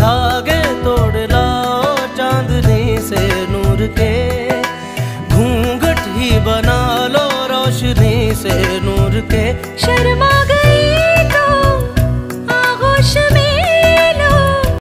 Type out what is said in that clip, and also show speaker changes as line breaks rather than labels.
धागे तोड़ लाओ चांदनी से नूर के। घूंघट ही बना लो, रोशनी से नूर के।
शर्मा गई तो आगोश में